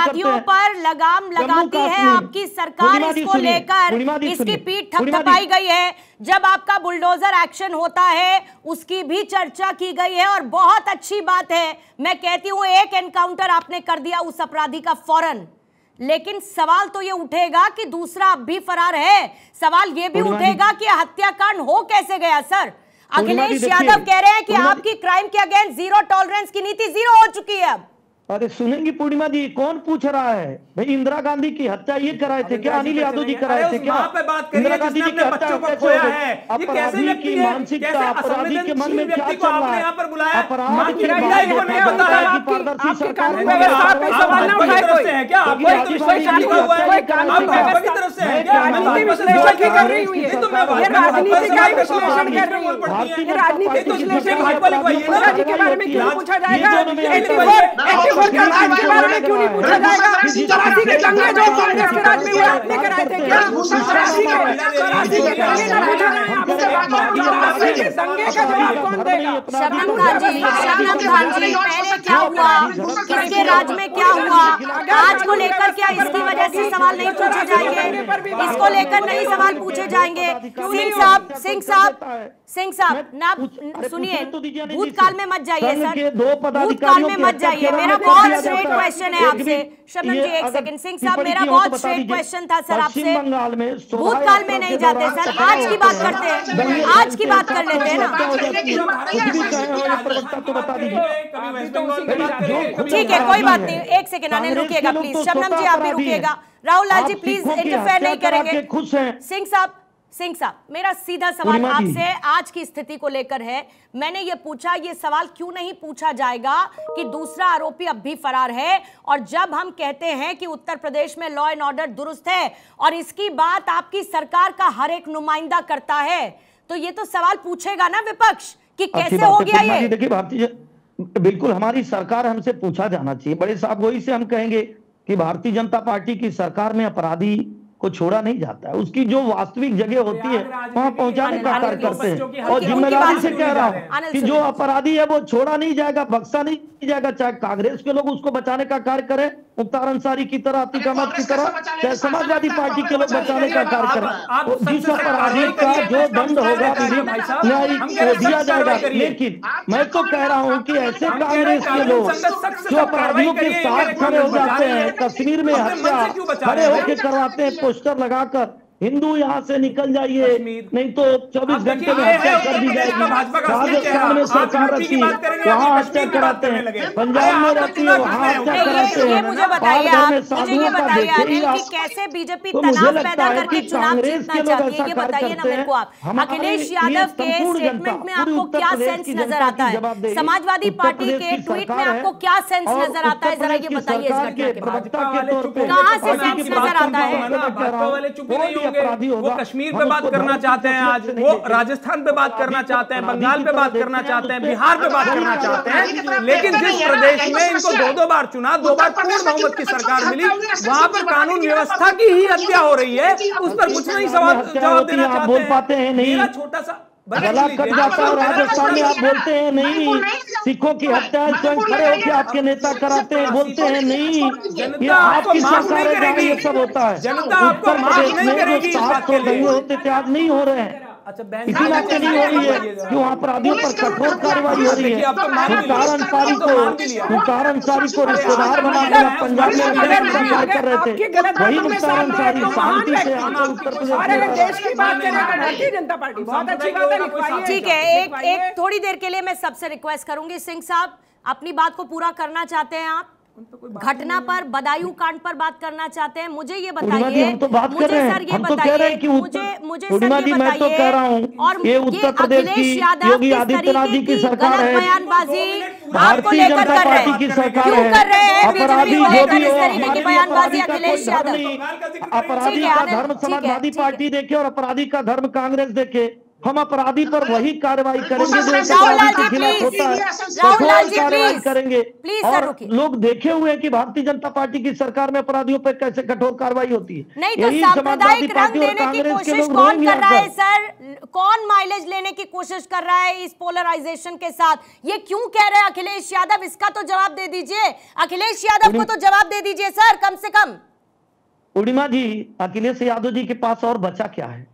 अपराधियों पर लगाम लगाती है आपकी सरकार इसको लेकर। इसकी पीठ थपथपाई गई है। जब आपका बुलडोजर एक्शन होता है उसकी भी चर्चा की गई है और बहुत अच्छी बात है। मैं कहती हूँ एक एनकाउंटर आपने कर दिया उस अपराधी का फ़ौरन। लेकिन सवाल तो ये उठेगा कि दूसरा अब भी फरार है। सवाल ये भी उठेगा कि हत्याकांड हो कैसे गया सर? अखिलेश यादव कह रहे हैं कि आपकी क्राइम के अगेंस्ट ज़ीरो टॉलरेंस की नीति ज़ीरो हो चुकी है अब। अरे सुनेंगी पूर्णिमा जी कौन पूछ रहा है? भाई इंदिरा गांधी की हत्या ये कराए थे क्या? अनिल यादव जी कराए थे क्या? पे बात इंदिरा गांधी जी की हत्या हो अपराधी की मानसिकता अपराधी के मन में क्या चल रहा है? अपराधी की पारदर्शी सरकार कानून व्यवस्था पे सवाल ना उठाए कोई है क्या कोई कोई कानून कोई कानून भाजपा की तरफ़ से है क्या राजनीति विश्लेषक ही कर रही हुई है ये राजनीति का विश्लेषण कर रही है राजनीति विश्लेषण है जी के बारे में क्यों पूछा जाएगा 84 84 का राज के बारे में क्यों नहीं पूछा जाएगा चौरासी के दंगे जो कांग्रेस के राज में हुए आपने कराए थे क्या चौरासी के चौरासी के दंगे ना पूछा जाए चौरासी के दंगे का जवाब कौन देगा शबनम खान जी शबनम खान जी पहले क्या हुआ किसके राज में क्या हुआ आज को लेकर क्या इसकी वजह से सवाल नहीं पूछे जाएँगे इसको लेकर नहीं सवाल पूछे जाएँगे। सिंह साहब सिंह साहब सिंह साहब ना सुनिए भूतकाल में मत जाइए सर। भूतकाल में मत जाइए। मेरा बहुत स्ट्रेट क्वेश्चन है। आपसे शबनम जी एक सेकंड सिंह साहब मेरा बहुत स्ट्रेट क्वेश्चन था सर आपसे। भूतकाल में नहीं जाते सर आज की बात करते हैं। आज की बात कर लेते हैं ना। ठीक है कोई बात नहीं एक सेकंड अनिल रुकिएगा प्लीज़ शबनम जी आप भी रुकिएगा। राहुल लाल जी प्लीज़ इंटरफेयर नहीं करेंगे। खुश हैं। सिंह साहब सिंह साहब मेरा सीधा सवाल आपसे आज की स्थिति को लेकर है। मैंने ये पूछा ये सवाल क्यों नहीं पूछा जाएगा कि दूसरा आरोपी अब भी फरार है? और जब हम कहते हैं कि उत्तर प्रदेश में लॉ एंड ऑर्डर दुरुस्त है और इसकी बात आपकी सरकार का हर एक नुमाइंदा करता है तो ये तो सवाल पूछेगा ना विपक्ष कि कैसे हो गया ये? देखिए भारतीय बिल्कुल हमारी सरकार हमसे पूछा जाना चाहिए। बड़े साहब वही से हम कहेंगे कि भारतीय जनता पार्टी की सरकार में अपराधी को छोड़ा नहीं जाता है। उसकी जो वास्तविक जगह होती है वहाँ पहुँचाने का कार्य करते हैं। और ज़िम्मेदारी से कह रहा हूँ कि जो अपराधी है वो छोड़ा नहीं जाएगा बक्सा नहीं जाएगा चाहे कांग्रेस के लोग उसको बचाने का कार्य करें मुख्तार अंसारी की तरह अतीक अहमद की तरह चाहे समाजवादी पार्टी के लोग बचाने का कार्य करें। जिस अपराधी का जो दंड होगा न्याय दिया जाएगा। लेकिन मैं तो कह रहा हूँ कि ऐसे कांग्रेस के लोग जो अपराधियों के साथ खड़े हो जाते हैं कश्मीर में हत्या खड़े होकर करवाते हैं पोस्टर लगाकर हिंदू यहाँ से निकल जाइए नहीं तो 24 घंटे में हत्या कर दी जाएगी। राजस्थान में सरकार है। वहाँ हत्या कराते हैं। पंजाब में रहती है वहाँ हत्या कराते हैं। मुझे बताइए आप। मुझे ये बताइए अनिल कि कैसे बीजेपी तनाव पैदा करके चुनाव जीतना चाहती है ये बताइए ना मेरे को आप। अखिलेश यादव के स्टेटमेंट में आपको क्या सेंस नज़र आता है? समाजवादी पार्टी के ट्वीट में आपको क्या सेंस नज़र आता है? जरा ये बताइए के कहाँ से सेंस नज़र आता है होंगे। वो कश्मीर पे बात करना चाहते हैं आज। वो राजस्थान पे बात करना चाहते हैं बंगाल पे बात करना चाहते हैं बिहार पे बात करना चाहते हैं लेकिन जिस प्रदेश में इनको दो दो बार चुना दो बार पूर्ण बहुमत की सरकार मिली वहाँ पर कानून व्यवस्था की ही हत्या हो रही है। उस पर कुछ नहीं सवाल जवाब देना चाहते हैं। मेरा छोटा सा गला कट जाता है राजस्थान में आप बोलते हैं नहीं सिखों की हत्या स्वयं खड़े होकर आपके नेता कराते हैं बोलते हैं नहीं ये आपकी सरकार है जहाँ ये सब होता है। उत्तर प्रदेश में जो सात सौ दंगे होते थे आज नहीं हो रहे हैं। इसी नाते नहीं हो रही है। कि वहाँ अपराधियों पर कठोर कार्रवाई हो रही है। मुख्तार अंसारी को मुख्तार अंसारी को रिश्तेदार बनाकर पंजाब में सरकार कर रहे थे। वही मुख्तार अंसारी शांति से आकर उत्तर प्रदेश ठीक है एक एक थोड़ी देर के लिए मैं सबसे रिक्वेस्ट करूँगी। सिंह साहब अपनी बात को पूरा करना चाहते हैं आप। घटना पर बदायूं कांड पर बात करना चाहते हैं। मुझे ये बताइए तो बात कर। रहे हैं हम तो कह रहे हैं कि मुझे मुझे सर ये मैं तो कह रहा हूँ और ये उत्तर प्रदेश की योगी आदित्यनाथ जी की सरकार है। बयानबाजी आपको भारतीय लेकर जनता कर रहे पार्टी हैं की सरकार क्यों है। कर रहे हैं? अपराधी बीजेपी को लेकर इस तरीके की बयानबाजी अखिलेश यादव अपराधी का धर्म ठीक है, समाजवादी पार्टी देखे और अपराधी का धर्म कांग्रेस देखे। हम अपराधी पर वही कार्रवाई करेंगे जो अपराधी के खिलाफ होता है। कठोर कार्रवाई करेंगे। और लोग देखे हुए हैं कि भारतीय जनता पार्टी की सरकार में अपराधियों पर कैसे कठोर कार्रवाई होती है। नहीं तो यही समाजवादी पार्टी और देने की कांग्रेस के कोशिश लोग कौन कर रहा है सर? कौन माइलेज लेने की कोशिश कर रहा है इस पोलराइजेशन के साथ? ये क्यों कह रहे हैं अखिलेश यादव? इसका तो जवाब दे दीजिए। अखिलेश यादव को तो जवाब दे दीजिए सर कम से कम। उड़िमा जी अखिलेश यादव जी के पास और बचा क्या है?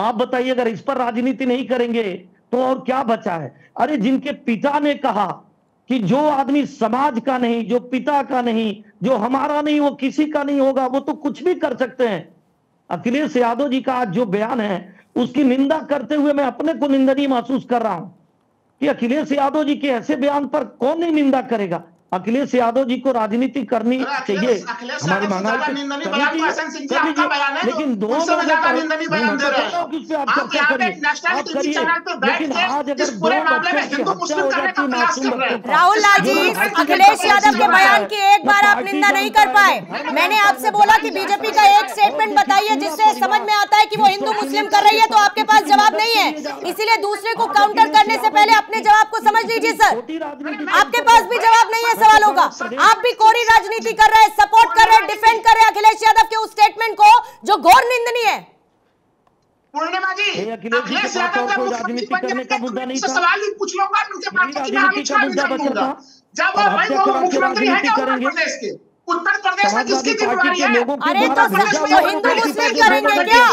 आप बताइए, अगर इस पर राजनीति नहीं करेंगे तो और क्या बचा है? अरे, जिनके पिता ने कहा कि जो आदमी समाज का नहीं, जो पिता का नहीं, जो हमारा नहीं, वो किसी का नहीं होगा, वो तो कुछ भी कर सकते हैं। अखिलेश यादव जी का आज जो बयान है, उसकी निंदा करते हुए मैं अपने को निंदनीय महसूस कर रहा हूँ कि अखिलेश यादव जी के ऐसे बयान पर कौन नहीं निंदा करेगा? अखिलेश यादव जी को राजनीति करनी चाहिए। हमारी तो है, लेकिन दो राहुल लाल जी जो लोग भारतीय अखिलेश यादव के बयान की एक बार आप निंदा नहीं कर पाए। मैंने आपसे बोला कि बीजेपी का एक स्टेटमेंट बताइए जिससे समझ में आता है कि वो हिंदू मुस्लिम कर रही है तो आपके पास जवाब नहीं है। इसीलिए दूसरे को काउंटर करने से पहले अपने जवाब को समझ लीजिए सर आपके पास भी जवाब नहीं है सवालों का आप भी कोरी राजनीति कर रहे हैं सपोर्ट कर रहे हैं डिफेंड कर रहे हैं अखिलेश यादव के उस स्टेटमेंट को जो घोर निंदनीय है। पूर्णिमा जी अखिलेश जी के अखिलेश पास यादव का राजनीति करने का मुद्दा नहीं था। सवाल भी पूछ लूँगा उनके पास यही चुनावी राजनीति का मुद्दा बचा जब वो और भाई हत्या वो करा के मुख्यमंत्री है उत्तर प्रदेश के उत्तर प्रदेश में किसकी जिम्मेवारी है? अरे तो तो हिंदू मुस्लिम करेंगे क्या?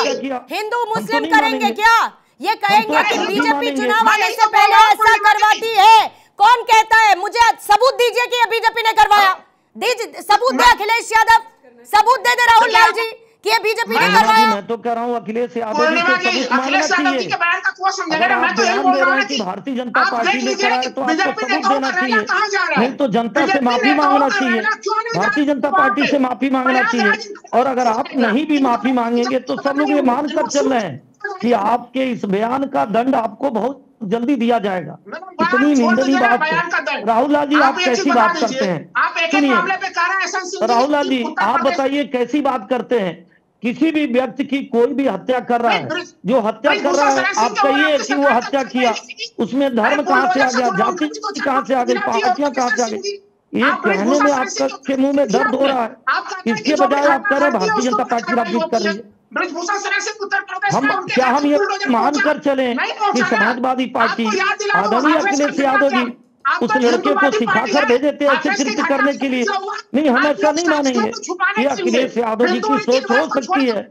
हिंदू तो मुस्लिम करेंगे क्या? ये कहेंगे कि बीजेपी चुनाव आने से तो पहले ऐसा करवाती है। कौन कहता है? मुझे सबूत दीजिए कि ये बीजेपी ने करवाया। दीजिए सबूत दे अखिलेश यादव। सबूत दे दे राहुल लाल जी कि ये बीजेपी ने करवाया। मैं तो कह रहा हूँ अखिलेश यादव जी पूर्णिमा को जी सबूत मांगना अखिलेश यादव जी के बयान का कौन समझेगा अगर ना मैं तो यही बोल रहा हूँ कि कि भारतीय जनता पार्टी ने कराया तो आपको सबूत देना चाहिए। रैला कहाँ जा रहा है? नहीं तो जनता से माफ़ी मांगना चाहिए। भारतीय जनता पार्टी से माफ़ी मांगना चाहिए। और अगर आप नहीं भी माफ़ी मांगेंगे तो सब लोग ये मान कर चल रहे हैं कि आपके इस बयान का दंड आपको बहुत जल्दी दिया जाएगा। इतनी निंदनीय बात है। राहुल लाल जी आप कैसी बात करते हैं? आप एक एक सुनिए। राहुल लाल जी आप बताइए कैसी बात करते हैं? किसी भी व्यक्ति की कोई भी हत्या कर रहा है जो हत्या कर रहा है आप कहिए कि वो हत्या किया। उसमें धर्म कहाँ से आ गया? जाति कहाँ से आ गई? पार्टियाँ कहाँ से आ गई? ये कहने में आपका के मुँह में दर्द हो रहा है। इसके बजाय आप कह रहे हैं भारतीय जनता पार्टी राजनीति कर रही है ब्रजभूषण से उत्तर प्रदेश हम क्या हम ये मान कर चले? कि समाजवादी पार्टी आदरणीय अखिलेश यादव जी। उस लड़के को सिखा कर है। भेजे थे के कृत्य घटना करने के लिए। नहीं हम ऐसा नहीं साथियों मानेंगे। ये अखिलेश यादव जी की सोच हो सकती है।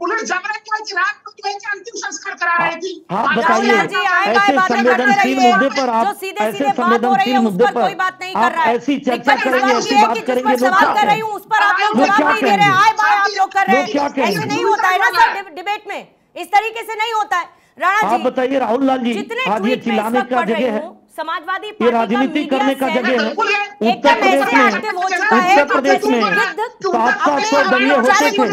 है थी। आप बताइए। ऐसे संवेदनशील मुद्दे पर आप ऐसे हो है, संवेदनशील मुद्दे पर बात नहीं आप ऐसी चर्चा करेंगे ऐसी बात करेंगे लोग क्या कर रही कहेंगे उस पर आप लोग क्या नहीं रहे हैं। कहेंगे? हैं। नहीं होता है ना सर डिबेट में। इस तरीके से नहीं होता है। राणा जी। आप बताइए राहुल लाल जी आज ये चिल्लाने का जगह है हूँ समाजवादी ये पार्टी राजनीति करने का जगह है। उत्तर प्रदेश में उत्तर प्रदेश में सात सात सौ दंगे होते थे। हो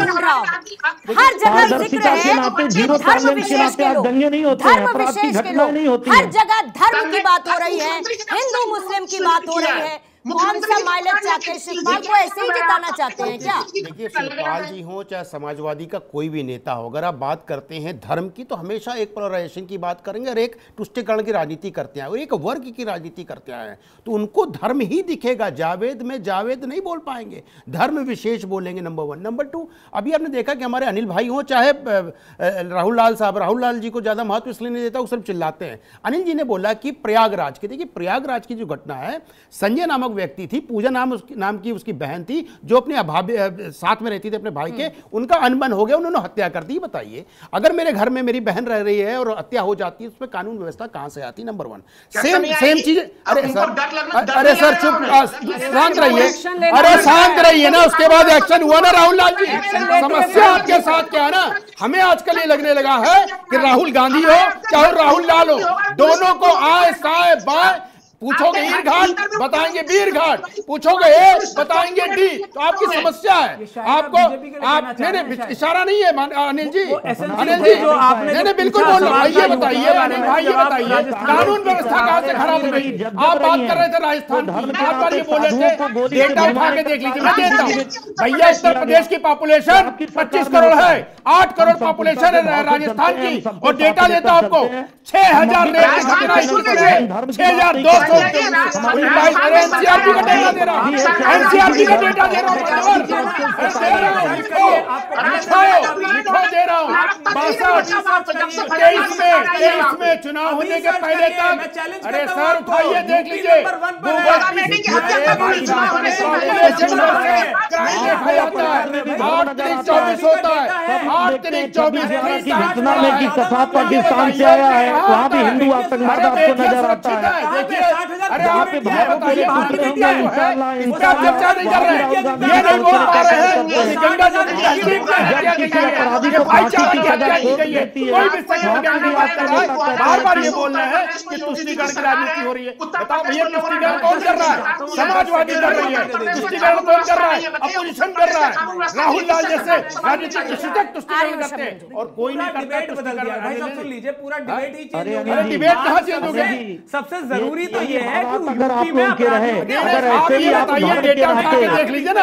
हर जगह पारदर्शिता के नाते ज़ीरो टॉलरेंस के नाते के आज दंगे नहीं होते हैं अपराध की घटना घटनाएँ नहीं होती हर जगह धर्म की बात हो रही है हिंदू मुस्लिम की बात हो रही है। कौन सा माइलेज चाहते हैं? शिवपाल को ऐसे ही जिताना चाहते हैं क्या? देखिए शिवपाल जी हो चाहे समाजवादी का कोई भी नेता हो अगर आप बात करते हैं धर्म की तो हमेशा एक पोलराइजेशन की बात करेंगे और एक तुष्टिकरण की राजनीति करते हैं और एक वर्ग की राजनीति करते हैं। तो उनको धर्म ही दिखेगा जावेद में जावेद नहीं बोल पाएँगे। धर्म विशेष बोलेंगे नंबर वन नंबर टू अभी आपने देखा कि हमारे अनिल भाई हो चाहे राहुल लाल साहब राहुल लाल जी को ज़्यादा महत्व इसलिए नहीं देता वो सिर्फ़ चिल्लाते हैं। अनिल जी ने बोला कि प्रयागराज की देखिए प्रयागराज की जो घटना है संजय नामक व्यक्ति थी पूजा नाम उसकी नाम की उसकी बहन थी जो अपने अभाव साथ में रहती थी अपने भाई के उनका अनबन हो गया उन्होंने हत्या कर दी बताइए। अगर मेरे घर में मेरी बहन रह रही है और हत्या हो जाती है उसमें कानून व्यवस्था कहाँ से आती नंबर वन सेम सेम चीज़ अरे सर अरे सर चुप शांत रहिए। अरे शांत रहिए ना उसके बाद एक्शन हुआ ना राहुल लाल जी। समस्या आपके साथ क्या है ना? हमें आजकल ये लगने लगा है कि राहुल गांधी हो चाहे राहुल लाल हो दोनों को आए साए बाए पूछोगे आपने ईर घाट बताएँगे बीर घाट पूछोगे ए? बताएँगे डी? तो आपकी समस्या है। आपको आप नहीं। इशारा नहीं है अनिल जी। अनिल जी जो आपने नहीं जो नहीं बिल्कुल बोल रहा हूँ ये बताइए अनिल भाई ये बताइए। कानून व्यवस्था कहाँ से खराब हो गई? आप बात कर रहे थे राजस्थान तो की आप ये बोले थे डेटा उठा के देख लीजिए मैं देता हूँ भैया उत्तर प्रदेश की पॉपुलेशन पच्चीस करोड़ है। आठ करोड़ पॉपुलेशन है राजस्थान की और डेटा देता हूँ आपको। छह हज़ार हैं। छह हज़ार दो सौ हमारी बाईस अरे एनसीआरपी का डेटा दे रहा। हूँ एनसीआरपी का डेटा दे रहा हूँ। बराबर। अरे दे रहा हूँ, लिखो लिखो लिखो दे रहा हूँ बासठ तेईस में तेईस में चुनाव होने के पहले तक अरे सर उठाइए देख लीजिए आठ तरीक चौबीस होता है आठ तरीक चौबीस जितना में की कसाब पाकिस्तान से आया है वहाँ भी हिंदू आतंकवाद आपको नज़र आता है अरे आप भारत में है हैं हैं है अपराधी को फांसी की सजा गई है। कोई भी सेकंड वहाँ की बात कर रहा है। भी बार बार ये बोल रहे हैं कि तुष्टिकरण की राजनीति हो रही है। बताओ भैया तुष्टिकरण कौन कर रहा है? समाजवादी कर रही है। तुष्टिकरण कौन कर रहा है? अपोजिशन कर रहा है। राहुल लाल जैसे राजनीतिक तुष्टिकरण करते हैं। और कोई नहीं करता बदल दिया। सुन तुष्टिकरण लीजिए पूरा डिबेट ही चेंज हो गया। डिबेट कहाँ चेंज हो गया? सबसे- ज़रूरी तो ये है कि अगर आप यूपी में लोग रहे अगर ऐसे ही आप देख लीजिए ना।